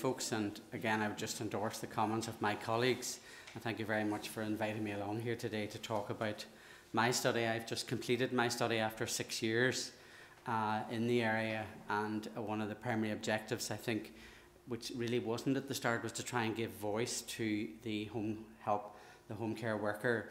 folks. And again, I would just endorse the comments of my colleagues. And thank you very much for inviting me along here today to talk about my study. I've just completed my study after six years uh, in the area. And one of the primary objectives, I think, which really wasn't at the start, was to try and give voice to the home help, the home care worker.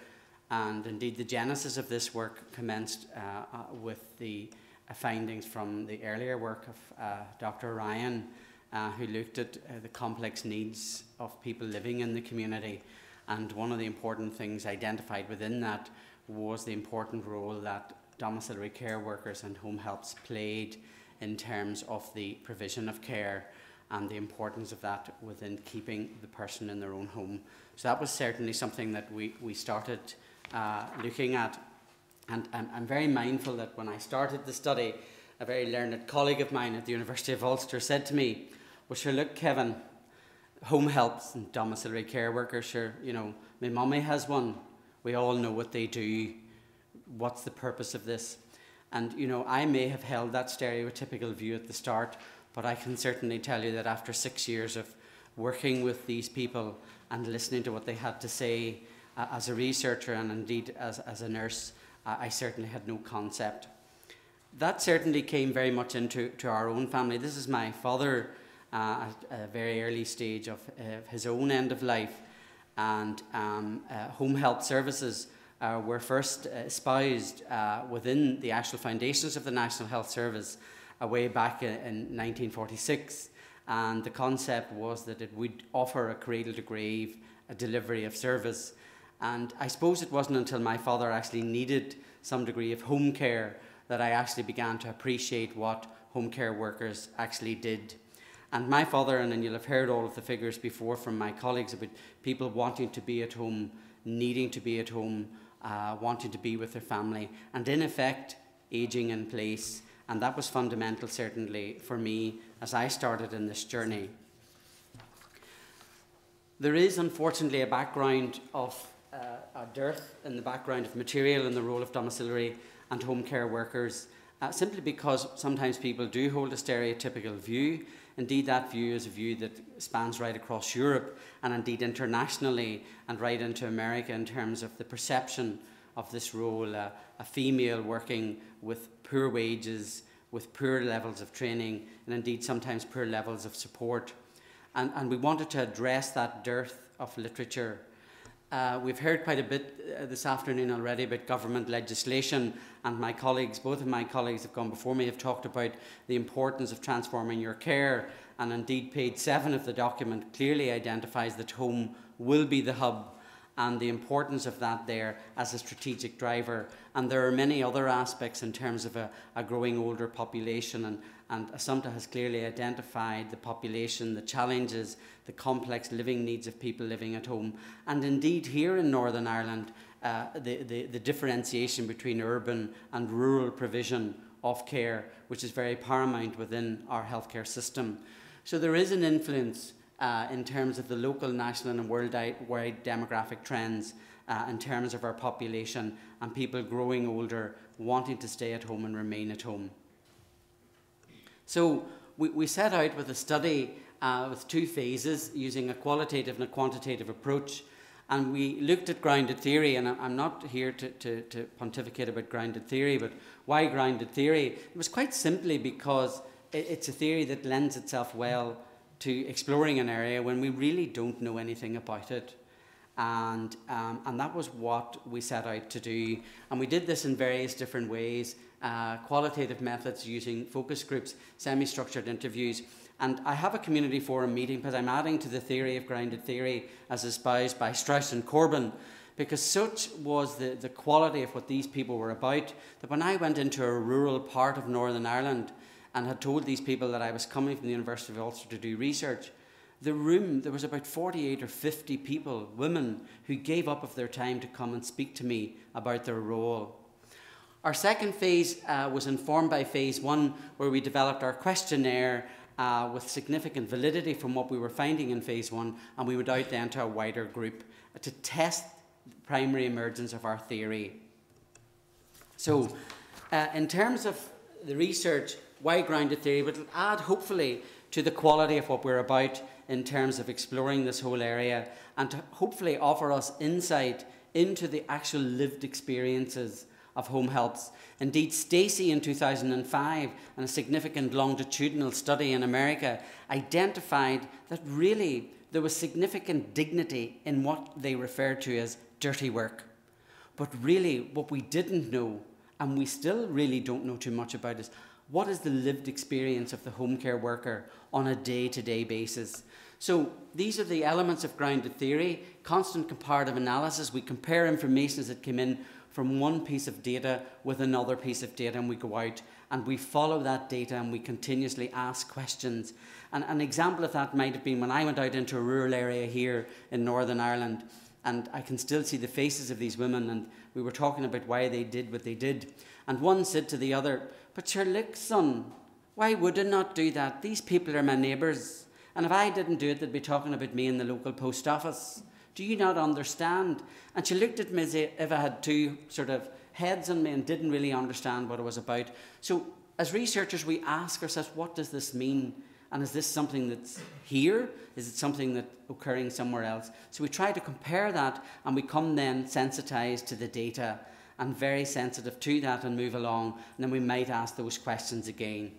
And indeed, the genesis of this work commenced uh, uh, with the uh, findings from the earlier work of uh, Dr. Ryan, uh, who looked at uh, the complex needs of people living in the community. And one of the important things identified within that was the important role that domiciliary care workers and home helps played in terms of the provision of care and the importance of that within keeping the person in their own home. So that was certainly something that we, we started uh, looking at and I'm, I'm very mindful that when I started the study, a very learned colleague of mine at the University of Ulster said to me, Well, sure, look, Kevin, home helps and domiciliary care workers, sure, you know, my mummy has one. We all know what they do. What's the purpose of this? And, you know, I may have held that stereotypical view at the start, but I can certainly tell you that after six years of working with these people and listening to what they had to say uh, as a researcher and indeed as, as a nurse, I certainly had no concept. That certainly came very much into to our own family. This is my father uh, at a very early stage of uh, his own end of life, and um, uh, home help services uh, were first espoused within the actual foundations of the National Health Service way back in, in 1946. And the concept was that it would offer a cradle to grave delivery of service and I suppose it wasn't until my father actually needed some degree of home care that I actually began to appreciate what home care workers actually did. And my father, and then you'll have heard all of the figures before from my colleagues about people wanting to be at home, needing to be at home, uh, wanting to be with their family, and in effect, aging in place. And that was fundamental, certainly, for me as I started in this journey. There is, unfortunately, a background of uh, a dearth in the background of material in the role of domiciliary and home care workers, uh, simply because sometimes people do hold a stereotypical view. Indeed, that view is a view that spans right across Europe and indeed internationally and right into America in terms of the perception of this role uh, a female working with poor wages, with poor levels of training, and indeed sometimes poor levels of support. And, and we wanted to address that dearth of literature uh, we've heard quite a bit uh, this afternoon already about government legislation, and my colleagues, both of my colleagues have gone before me, have talked about the importance of transforming your care. And indeed, page seven of the document clearly identifies that home will be the hub and the importance of that there as a strategic driver. And there are many other aspects in terms of a, a growing older population, and, and Assumpta has clearly identified the population, the challenges, the complex living needs of people living at home. And indeed, here in Northern Ireland, uh, the, the, the differentiation between urban and rural provision of care, which is very paramount within our healthcare system. So there is an influence uh, in terms of the local, national, and worldwide demographic trends uh, in terms of our population and people growing older, wanting to stay at home and remain at home. So we, we set out with a study uh, with two phases using a qualitative and a quantitative approach. And we looked at grounded theory, and I'm not here to, to, to pontificate about grounded theory, but why grounded theory? It was quite simply because it's a theory that lends itself well to exploring an area when we really don't know anything about it. And, um, and that was what we set out to do. And we did this in various different ways uh, qualitative methods using focus groups, semi structured interviews. And I have a community forum meeting because I'm adding to the theory of grounded theory as espoused by Strauss and Corbin because such was the, the quality of what these people were about that when I went into a rural part of Northern Ireland, and had told these people that I was coming from the University of Ulster to do research, the room, there was about 48 or 50 people, women, who gave up of their time to come and speak to me about their role. Our second phase uh, was informed by phase one, where we developed our questionnaire uh, with significant validity from what we were finding in phase one, and we went out then to a wider group to test the primary emergence of our theory. So, uh, in terms of the research, why grounded theory, but it'll add hopefully to the quality of what we're about in terms of exploring this whole area and to hopefully offer us insight into the actual lived experiences of home helps. Indeed, Stacey in 2005, and a significant longitudinal study in America, identified that really there was significant dignity in what they referred to as dirty work. But really, what we didn't know, and we still really don't know too much about, is what is the lived experience of the home care worker on a day to day basis. So these are the elements of grounded theory, constant comparative analysis. We compare information as it came in from one piece of data with another piece of data, and we go out and we follow that data and we continuously ask questions. And an example of that might have been when I went out into a rural area here in Northern Ireland, and I can still see the faces of these women, and we were talking about why they did what they did. And one said to the other, But sure, look, son, why would I not do that? These people are my neighbours. And if I didn't do it, they'd be talking about me in the local post office. Do you not understand? And she looked at me as if I had two sort of heads on me and didn't really understand what it was about. So, as researchers, we ask ourselves, what does this mean? And is this something that's here? Is it something that's occurring somewhere else? So we try to compare that and we come then sensitized to the data and very sensitive to that and move along. And then we might ask those questions again.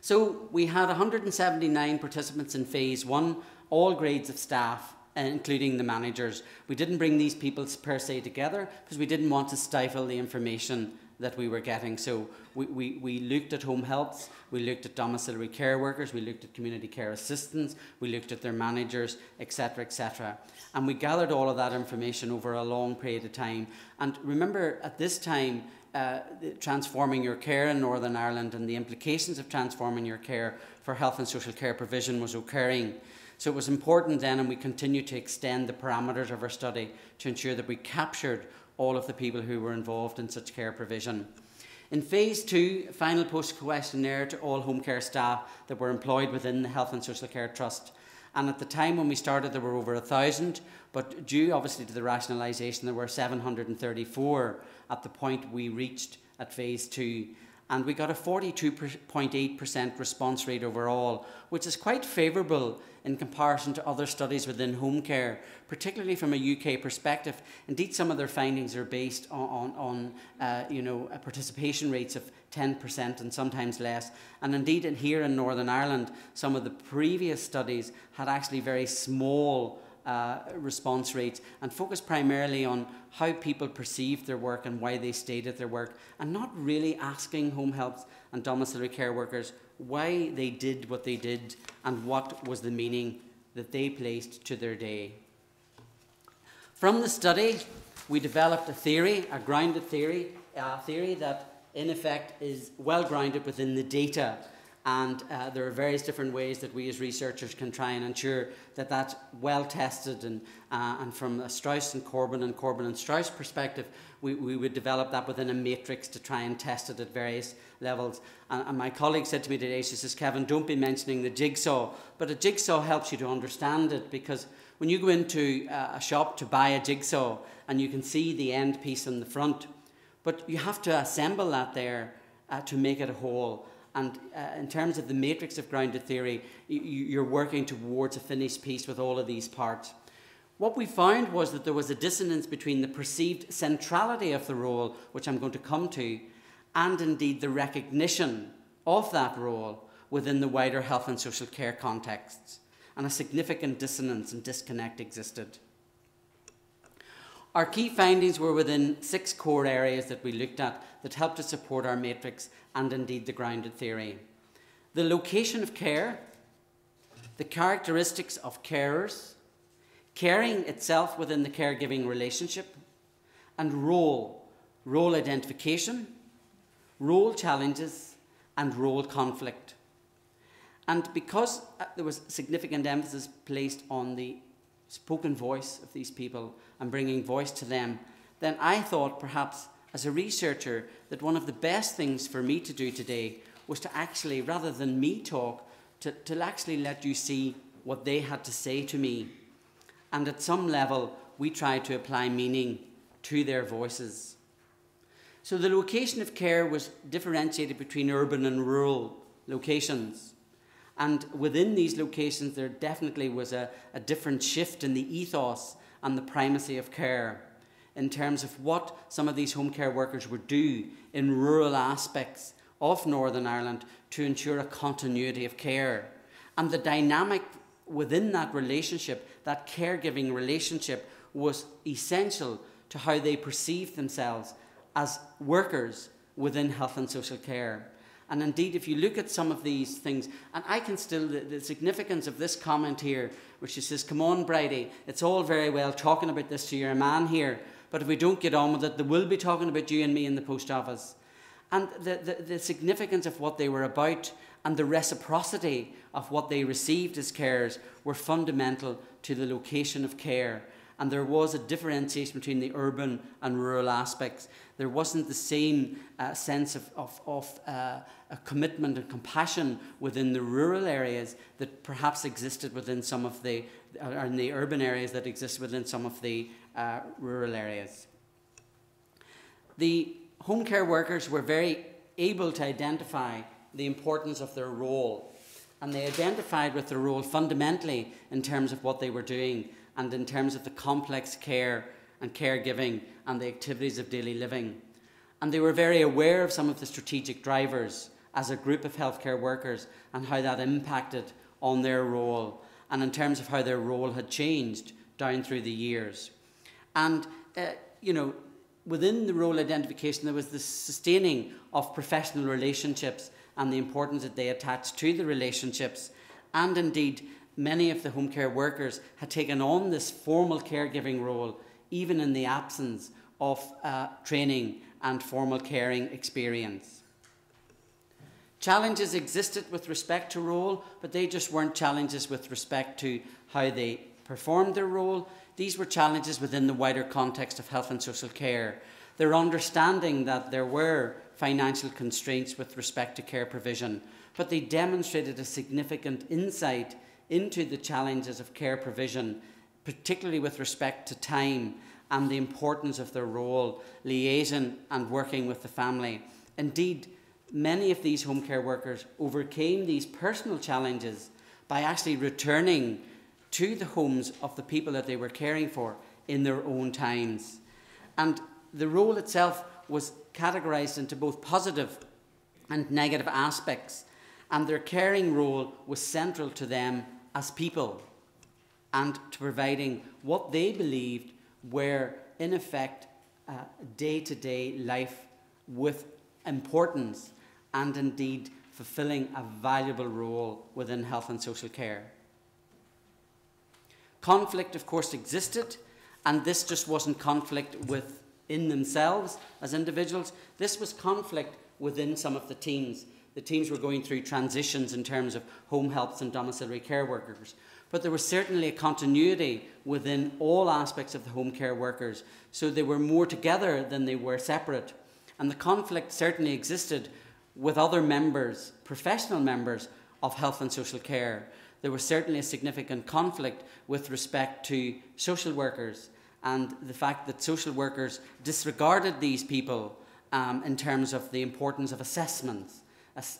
So we had 179 participants in phase one, all grades of staff, uh, including the managers. We didn't bring these people per se together because we didn't want to stifle the information that we were getting. So we, we, we looked at home helps, we looked at domiciliary care workers, we looked at community care assistants, we looked at their managers, etc., etc. And we gathered all of that information over a long period of time. And remember, at this time, uh, transforming your care in Northern Ireland and the implications of transforming your care for health and social care provision was occurring. So it was important then, and we continue to extend the parameters of our study to ensure that we captured all of the people who were involved in such care provision. In phase two, final post questionnaire to all home care staff that were employed within the Health and Social Care Trust. And at the time when we started, there were over a thousand, but due obviously to the rationalisation, there were 734 at the point we reached at phase two and we got a 42.8% response rate overall, which is quite favourable in comparison to other studies within home care, particularly from a UK perspective. Indeed, some of their findings are based on, on, on uh, you know, participation rates of 10% and sometimes less. And indeed, in here in Northern Ireland, some of the previous studies had actually very small uh, response rates and focus primarily on how people perceived their work and why they stayed at their work, and not really asking home helps and domiciliary care workers why they did what they did and what was the meaning that they placed to their day. From the study, we developed a theory, a grounded theory, a theory that in effect is well grounded within the data and uh, there are various different ways that we as researchers can try and ensure that that's well tested. And, uh, and from a Strauss and Corbin and Corbin and Strauss perspective, we, we would develop that within a matrix to try and test it at various levels. And, and my colleague said to me today, she says, Kevin, don't be mentioning the jigsaw. But a jigsaw helps you to understand it because when you go into uh, a shop to buy a jigsaw and you can see the end piece in the front, but you have to assemble that there uh, to make it a whole. And uh, in terms of the matrix of grounded theory, you, are working towards a finished piece with all of these parts. What we found was that there was a dissonance between the perceived centrality of the role, which I'm going to come to, and indeed the recognition of that role within the wider health and social care contexts. And a significant dissonance and disconnect existed. Our key findings were within six core areas that we looked at that helped to support our matrix and indeed the grounded theory. The location of care, the characteristics of carers, caring itself within the caregiving relationship, and role, role identification, role challenges, and role conflict. And because uh, there was significant emphasis placed on the spoken voice of these people and bringing voice to them, then I thought perhaps as a researcher that one of the best things for me to do today was to actually, rather than me talk, to, to actually let you see what they had to say to me. And at some level, we tried to apply meaning to their voices. So the location of care was differentiated between urban and rural. locations. And within these locations, there definitely was a, a different shift in the ethos and the primacy of care in terms of what some of these home care workers would do in rural aspects of Northern Ireland to ensure a continuity of care. And the dynamic within that relationship, that caregiving relationship, was essential to how they perceived themselves as workers within health and social care. And indeed, if you look at some of these things, and I can still, the, the, significance of this comment here, which she says, Come on, Bridie, it's all very well talking about this to your man here, but if we don't get on with it, they will be talking about you and me in the post office. And the, the, the significance of what they were about and the reciprocity of what they received as carers were fundamental to the location of care and there was a differentiation between the urban and rural aspects. There wasn't the same uh, sense of, of, of uh, commitment and compassion within the rural areas that perhaps existed within some of the, or in the urban areas that exist within some of the uh, rural areas. The home care workers were very able to identify the importance of their role. And they identified with their role fundamentally in terms of what they were doing and in terms of the complex care and caregiving and the activities of daily living. And they were very aware of some of the strategic drivers as a group of healthcare workers and how that impacted on their role and in terms of how their role had changed down through the years. And, uh, you know, within the role identification, there was the sustaining of professional relationships and the importance that they attached to the relationships, and indeed many of the home care workers had taken on this formal caregiving role, even in the absence of uh, training and formal caring experience. Challenges existed with respect to role, but they just weren't challenges with respect to how they performed their role. These were challenges within the wider context of health and social care. Their understanding that there were financial constraints with respect to care provision, but they demonstrated a significant insight into the challenges of care provision, particularly with respect to time and the importance of their role, liaison and working with the family. Indeed, many of these home care workers overcame these personal challenges by actually returning to the homes of the people that they were caring for in their own times. And the role itself was categorized into both positive and negative aspects, and their caring role was central to them as people and to providing what they believed were, in effect, day to day life with importance and indeed fulfilling a valuable role within health and social care. Conflict, of course, existed, and this just wasn't conflict within themselves as individuals, this was conflict within some of the teams the teams were going through transitions in terms of home helps and domiciliary care workers. But there was certainly a continuity within all aspects of the home care workers. So they were more together than they were separate. And the conflict certainly existed with other members, professional members of health and social care. There was certainly a significant conflict with respect to social workers and the fact that social workers disregarded these people um, in terms of the importance of assessments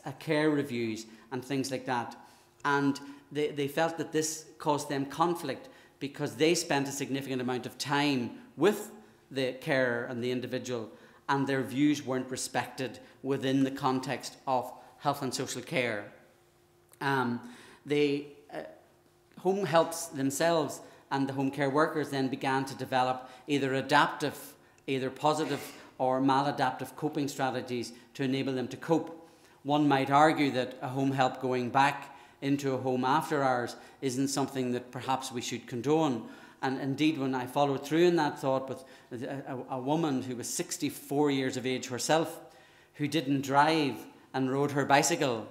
a, care reviews and things like that. And they, they felt that this caused them conflict because they spent a significant amount of time with the carer and the individual, and their views weren't respected within the context of health and social care. Um, they, uh, home helps themselves and the home care workers then began to develop either adaptive, either positive or maladaptive coping strategies to enable them to cope one might argue that a home help going back into a home after hours isn't something that perhaps we should condone. And indeed, when I followed through in that thought with a, a, woman who was 64 years of age herself, who didn't drive and rode her bicycle,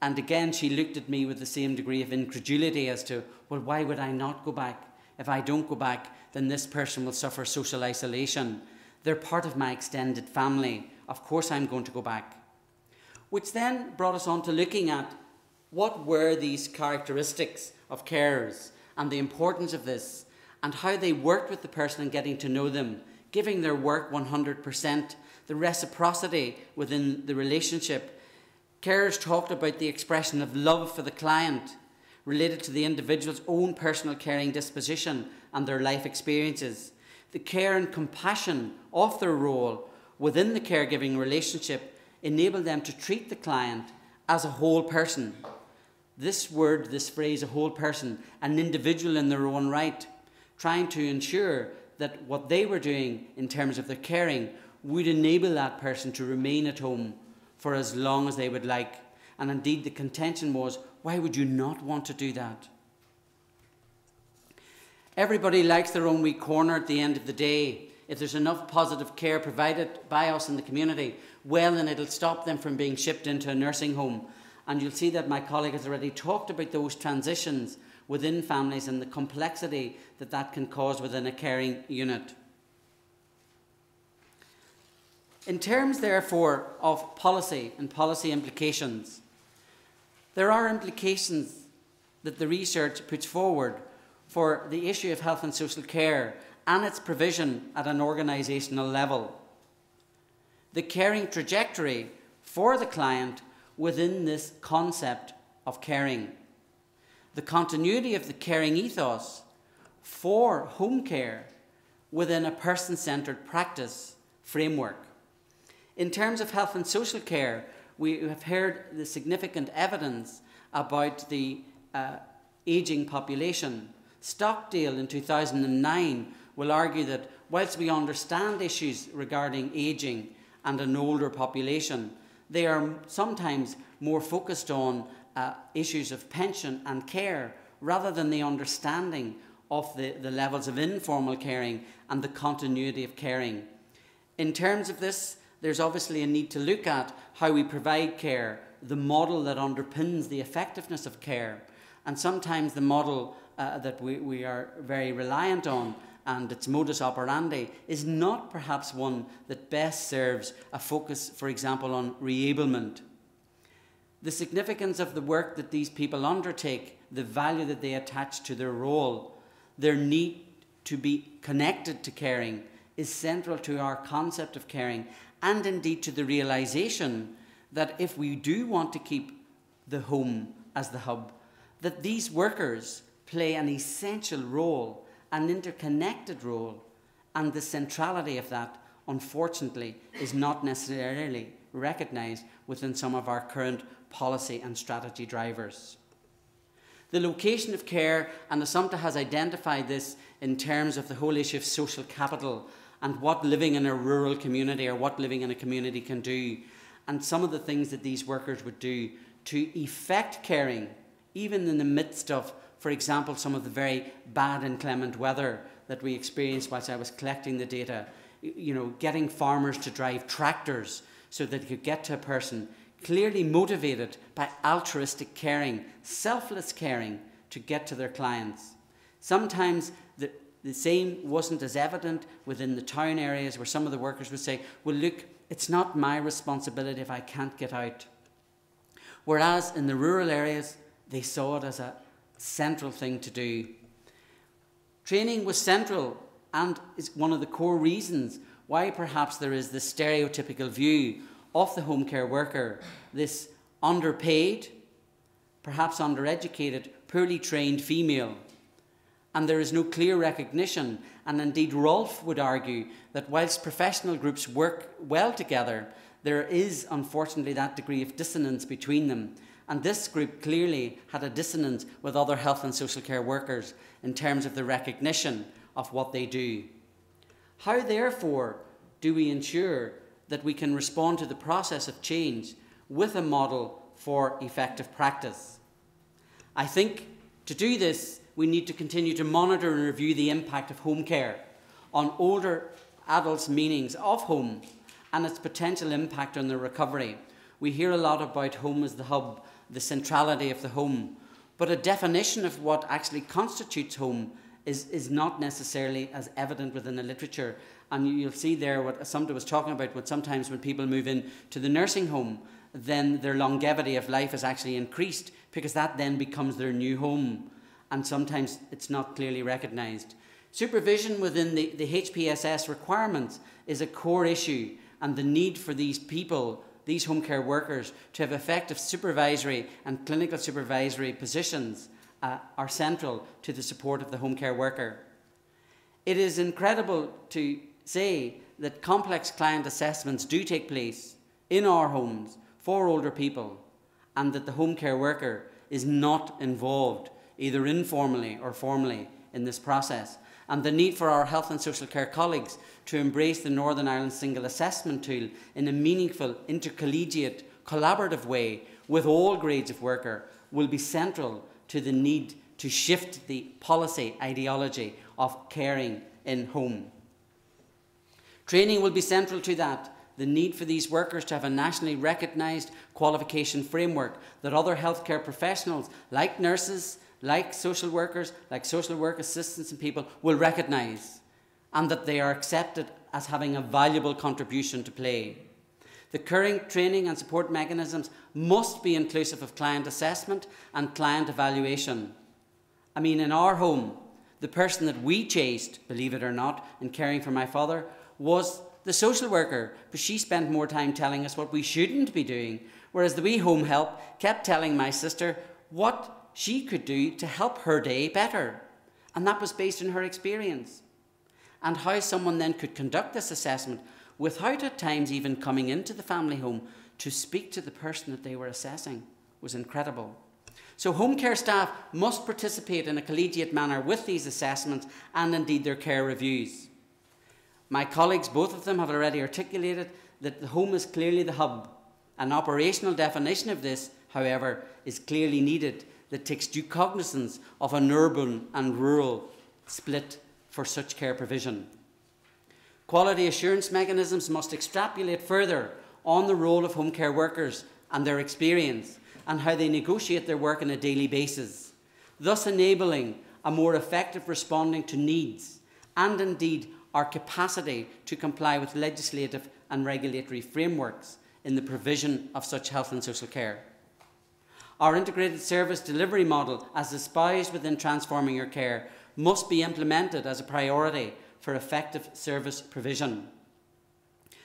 and again she looked at me with the same degree of incredulity as to, well, why would I not go back? If I don't go back, then this person will suffer social isolation. They're part of my extended family. Of course, I'm going to go back which then brought us on to looking at what were these characteristics of carers and the importance of this and how they worked with the person and getting to know them, giving their work 100%, the reciprocity within the relationship, Carers talked about the expression of love for the client related to the individual's own personal caring disposition and their life experiences. The care and compassion of their role within the caregiving relationship enable them to treat the client as a whole person. This word, this phrase, a whole person, an individual in their own right, trying to ensure that what they were doing in terms of their caring would enable that person to remain at home for as long as they would like. And indeed, the contention was why would you not want to do that? Everybody likes their own wee corner at the end of the day. If there's enough positive care provided by us in the community, well, then it'll stop them from being shipped into a nursing home. And you'll see that my colleague has already talked about those transitions within families and the complexity that that can cause within a caring unit. In terms, therefore, of policy and policy implications, there are implications that the research puts forward for the issue of health and social care and its provision at an organisational level. The caring trajectory for the client within this concept of caring. The continuity of the caring ethos for home care within a person centred practice framework. In terms of health and social care, we have heard the significant evidence about the uh, ageing population. Stockdale in 2009 will argue that whilst we understand issues regarding ageing and an older population, they are sometimes more focused on uh, issues of pension and care rather than the understanding of the, the levels of informal caring and the continuity of caring. In terms of this, there's obviously a need to look at how we provide care, the model that underpins the effectiveness of care. And sometimes the model uh, that we, we are very reliant on and its modus operandi is not perhaps one that best serves a focus, for example, on reablement. The significance of the work that these people undertake, the value that they attach to their role, their need to be connected to caring is central to our concept of caring and indeed to the realization that if we do want to keep the home as the hub, that these workers play an essential role, an interconnected role, and the centrality of that, unfortunately, is not necessarily recognised within some of our current policy and strategy drivers. The location of care, and Assumpta has identified this in terms of the whole issue of social capital and what living in a rural community or what living in a community can do, and some of the things that these workers would do to effect caring, even in the midst of, for example, some of the very bad inclement weather that we experienced whilst I was collecting the data. You know, getting farmers to drive tractors so that they could get to a person clearly motivated by altruistic caring, selfless caring to get to their clients. Sometimes the, the same wasn't as evident within the town areas where some of the workers would say, well, look, it's not my responsibility if I can't get out. Whereas in the rural areas, they saw it as a central thing to do. Training was central and is one of the core reasons why perhaps there is this stereotypical view of the home care worker, this underpaid, perhaps undereducated, poorly trained female and there is no clear recognition. And indeed, Rolf would argue that whilst professional groups work well together, there is unfortunately that degree of dissonance between them. And this group clearly had a dissonance with other health and social care workers in terms of the recognition of what they do. How, therefore, do we ensure that we can respond to the process of change with a model for effective practice? I think to do this, we need to continue to monitor and review the impact of home care on older adults' meanings of home and its potential impact on their recovery. We hear a lot about home as the hub, the centrality of the home, but a definition of what actually constitutes home is, is not necessarily as evident within the literature. And you'll see there what Assumpta was talking about, what sometimes when people move in to the nursing home, then their longevity of life is actually increased because that then becomes their new home and sometimes it's not clearly recognised. Supervision within the, the HPSS requirements is a core issue, and the need for these people these home care workers to have effective supervisory and clinical supervisory positions uh, are central to the support of the home care worker. It is incredible to say that complex client assessments do take place in our homes for older people and that the home care worker is not involved, either informally or formally, in this process. And the need for our health and social care colleagues to embrace the Northern Ireland Single Assessment Tool in a meaningful, intercollegiate, collaborative way with all grades of worker will be central to the need to shift the policy ideology of caring in home. Training will be central to that. The need for these workers to have a nationally recognised qualification framework that other healthcare professionals, like nurses, like social workers, like social work assistants and people, will recognise, and that they are accepted as having a valuable contribution to play. The current training and support mechanisms must be inclusive of client assessment and client evaluation. I mean, in our home, the person that we chased, believe it or not, in caring for my father was the social worker, but she spent more time telling us what we shouldn't be doing, whereas the wee home help kept telling my sister what she could do to help her day better. And that was based on her experience. And how someone then could conduct this assessment without at times even coming into the family home to speak to the person that they were assessing was incredible. So, home care staff must participate in a collegiate manner with these assessments and indeed their care reviews. My colleagues, both of them, have already articulated that the home is clearly the hub. An operational definition of this, however, is clearly needed that takes due cognizance of an urban and rural split for such care provision. Quality assurance mechanisms must extrapolate further on the role of home care workers and their experience and how they negotiate their work on a daily basis, thus enabling a more effective responding to needs and indeed our capacity to comply with legislative and regulatory frameworks in the provision of such health and social care. Our integrated service delivery model, as espoused within Transforming Your Care, must be implemented as a priority for effective service provision.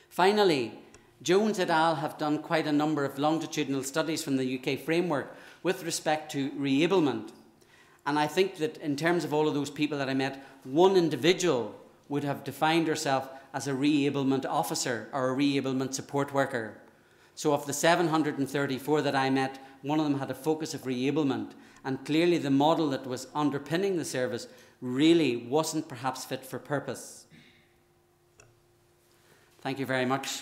Finally, Jones et al. have done quite a number of longitudinal studies from the UK framework with respect to reablement. And I think that in terms of all of those people that I met, one individual would have defined herself as a reablement officer or a reablement support worker. So, of the 734 that I met, one of them had a focus of reablement. And clearly, the model that was underpinning the service really wasn't perhaps fit for purpose. Thank you very much.